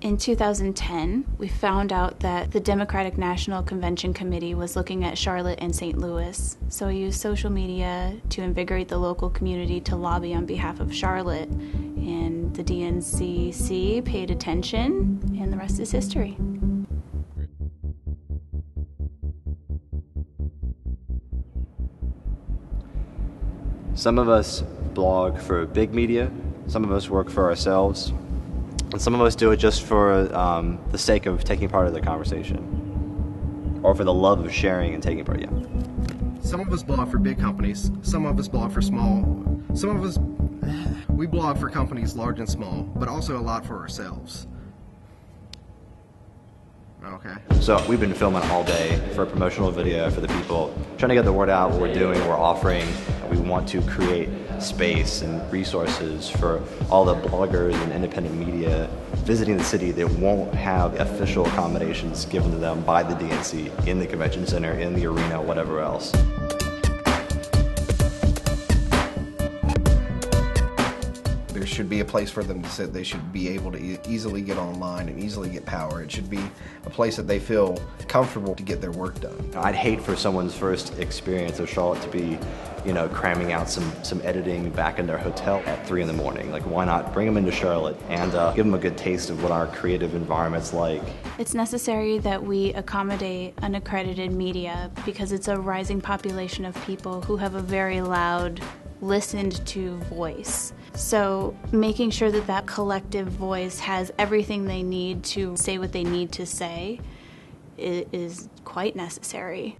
In 2010, we found out that the Democratic National Convention Committee was looking at Charlotte and St. Louis. So we used social media to invigorate the local community to lobby on behalf of Charlotte. And the DNCC paid attention, and the rest is history. Some of us blog for big media, some of us work for ourselves, and some of us do it just for um, the sake of taking part of the conversation, or for the love of sharing and taking part. Yeah. Some of us blog for big companies. Some of us blog for small. Some of us we blog for companies large and small, but also a lot for ourselves. Okay. So we've been filming all day for a promotional video for the people, trying to get the word out, what we're doing, what we're offering. We want to create space and resources for all the bloggers and independent media visiting the city that won't have official accommodations given to them by the DNC in the convention center, in the arena, whatever else. There should be a place for them to sit. They should be able to e easily get online and easily get power. It should be a place that they feel comfortable to get their work done. I'd hate for someone's first experience of Charlotte to be, you know, cramming out some, some editing back in their hotel at 3 in the morning. Like, why not bring them into Charlotte and uh, give them a good taste of what our creative environment's like? It's necessary that we accommodate unaccredited media because it's a rising population of people who have a very loud listened to voice. So, making sure that that collective voice has everything they need to say what they need to say is quite necessary.